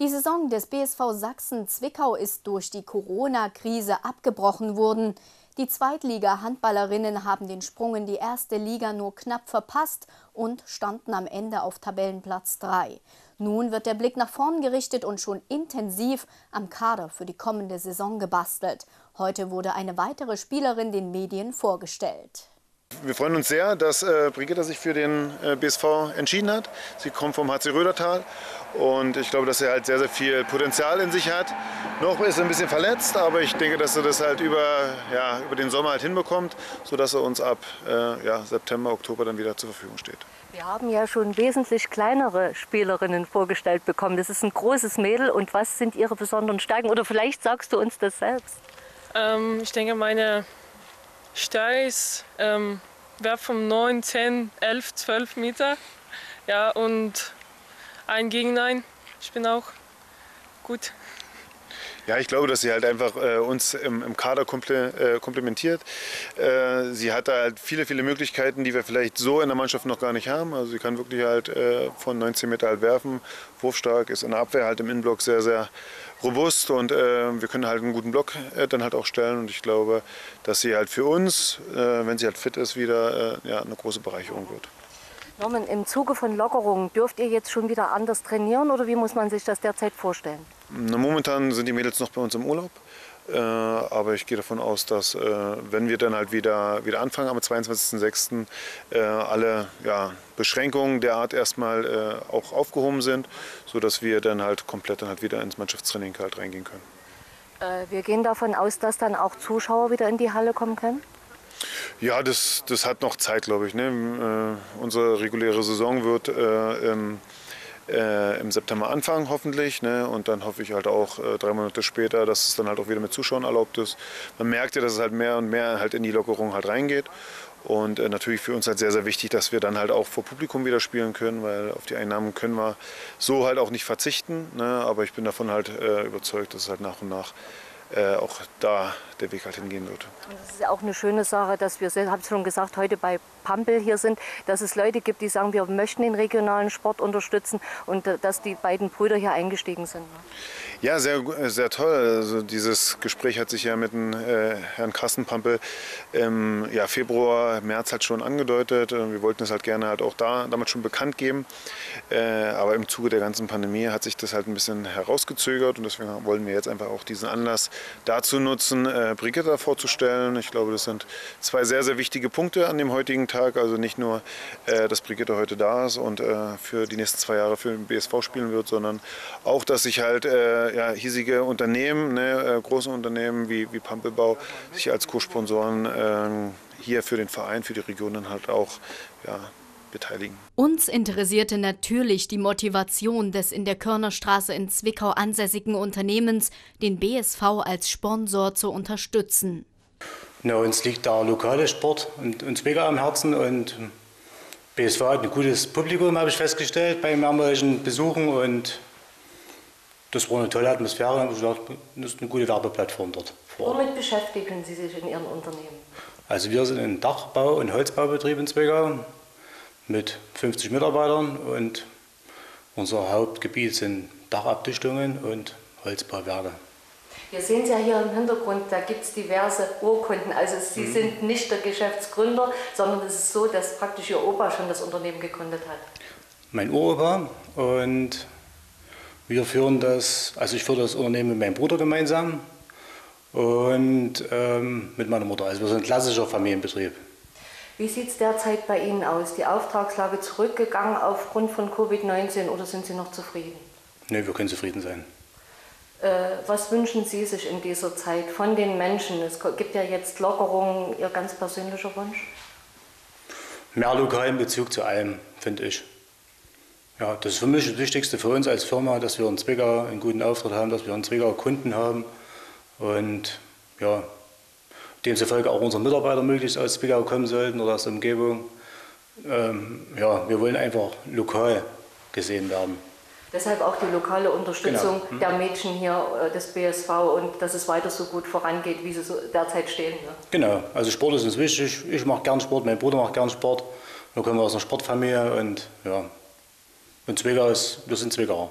Die Saison des BSV Sachsen-Zwickau ist durch die Corona-Krise abgebrochen worden. Die Zweitliga-Handballerinnen haben den Sprung in die erste Liga nur knapp verpasst und standen am Ende auf Tabellenplatz 3. Nun wird der Blick nach vorn gerichtet und schon intensiv am Kader für die kommende Saison gebastelt. Heute wurde eine weitere Spielerin den Medien vorgestellt. Wir freuen uns sehr, dass äh, Brigitta sich für den äh, BSV entschieden hat. Sie kommt vom HC Rödertal und ich glaube, dass er halt sehr, sehr viel Potenzial in sich hat. Noch ist er ein bisschen verletzt, aber ich denke, dass er das halt über, ja, über den Sommer halt hinbekommt, sodass er uns ab äh, ja, September, Oktober dann wieder zur Verfügung steht. Wir haben ja schon wesentlich kleinere Spielerinnen vorgestellt bekommen. Das ist ein großes Mädel. Und was sind ihre besonderen Stärken? Oder vielleicht sagst du uns das selbst. Ähm, ich denke, meine Ist ähm, Werf von 9, 10, 11, 12 Meter. Ja, und ein gegen ein. Ich bin auch gut. Ja, ich glaube, dass sie halt einfach äh, uns im, im Kader komple äh, komplementiert. Äh, sie hat da halt viele, viele Möglichkeiten, die wir vielleicht so in der Mannschaft noch gar nicht haben. Also sie kann wirklich halt äh, von 19 Meter halt werfen, wurfstark, ist in der Abwehr halt im Innenblock sehr, sehr robust und äh, wir können halt einen guten Block äh, dann halt auch stellen. Und ich glaube, dass sie halt für uns, wenn sie halt fit ist, wieder ja, eine große Bereicherung wird. Norman, im Zuge von Lockerungen dürft ihr jetzt schon wieder anders trainieren oder wie muss man sich das derzeit vorstellen? Na, momentan sind die Mädels noch bei uns im Urlaub. Äh, aber ich gehe davon aus, dass äh, wenn wir dann halt wieder, wieder anfangen am 22.06. Äh, alle ja, Beschränkungen der Art erstmal äh, auch aufgehoben sind, sodass wir dann halt komplett dann halt wieder ins Mannschaftstraining halt reingehen können. Äh, wir gehen davon aus, dass dann auch Zuschauer wieder in die Halle kommen können? Ja, das, das hat noch Zeit, glaube ich. Ne? Äh, unsere reguläre Saison wird äh, im, äh, im, September anfangen, hoffentlich. Ne? Und dann hoffe ich halt auch äh, drei Monate später, dass es dann halt auch wieder mit Zuschauern erlaubt ist. Man merkt ja, dass es halt mehr und mehr halt in die Lockerung halt reingeht. Und äh, natürlich für uns halt sehr, sehr wichtig, dass wir dann halt auch vor Publikum wieder spielen können, weil auf die Einnahmen können wir so halt auch nicht verzichten. Ne? Aber ich bin davon halt äh, überzeugt, dass es halt nach und nach auch da der Weg halt hingehen wird. Und das ist ja auch eine schöne Sache, dass wir, ich habe es schon gesagt, heute bei Pampel hier sind, dass es Leute gibt, die sagen, wir möchten den regionalen Sport unterstützen und äh, dass die beiden Brüder hier eingestiegen sind. Ne? Ja, sehr, sehr toll. Also dieses Gespräch hat sich ja mit dem äh, Herrn Kassenpampel im ja, Februar, März halt schon angedeutet. Äh, wir wollten es halt gerne halt auch da damit schon bekannt geben. Äh, aber im Zuge der ganzen Pandemie hat sich das halt ein bisschen herausgezögert und deswegen wollen wir jetzt einfach auch diesen Anlass dazu nutzen, äh, Brigitta vorzustellen. Ich glaube, das sind zwei sehr, sehr wichtige Punkte an dem heutigen Tag. Also nicht nur, äh, dass Brigitta heute da ist und äh, für die nächsten zwei Jahre für den BSV spielen wird, sondern auch, dass sich halt äh, ja, hiesige Unternehmen, ne, äh, große Unternehmen wie, wie Pampelbau, sich als Co-Sponsoren äh, hier für den Verein, für die Region dann halt auch ja, beteiligen. Uns interessierte natürlich die Motivation des in der Körnerstraße in Zwickau ansässigen Unternehmens, den BSV als Sponsor zu unterstützen. Na, uns liegt der lokale Sport und uns Zwickau am Herzen und BSV hat ein gutes Publikum, habe ich festgestellt, bei mehrmaligen Besuchen und das war eine tolle Atmosphäre und das ist eine gute Werbeplattform dort. Womit beschäftigen Sie sich in Ihrem Unternehmen? Also wir sind ein Dachbau- und Holzbaubetrieb in Zwickau mit 50 Mitarbeitern und unser Hauptgebiet sind Dachabdichtungen und Holzbauwerke. Wir sehen es ja hier im Hintergrund, da gibt es diverse Urkunden. Also Sie mhm. sind nicht der Geschäftsgründer, sondern es ist so, dass praktisch Ihr Opa schon das Unternehmen gegründet hat. Mein Uropa und wir führen das, also ich führe das Unternehmen mit meinem Bruder gemeinsam und ähm, mit meiner Mutter. Also wir sind ein klassischer Familienbetrieb. Wie sieht es derzeit bei Ihnen aus? Die Auftragslage zurückgegangen aufgrund von Covid-19 oder sind Sie noch zufrieden? Nein, wir können zufrieden sein. Äh, was wünschen Sie sich in dieser Zeit von den Menschen? Es gibt ja jetzt Lockerungen. Ihr ganz persönlicher Wunsch? Mehr lokalen Bezug zu allem, finde ich. Ja, das ist für mich das Wichtigste für uns als Firma, dass wir in Zwickau einen guten Auftritt haben, dass wir in Zwickau Kunden haben und ja, demzufolge auch unsere Mitarbeiter möglichst aus Zwickau kommen sollten oder aus der Umgebung. Ähm, ja, wir wollen einfach lokal gesehen werden. Deshalb auch die lokale Unterstützung genau. hm. der Mädchen hier äh, des BSV und dass es weiter so gut vorangeht, wie sie so derzeit stehen. Ne? Genau, also Sport ist uns wichtig. Ich mache gern Sport, mein Bruder macht gern Sport. Wir kommen aus einer Sportfamilie und ja, und Zwickau ist, wir sind Zwickauer.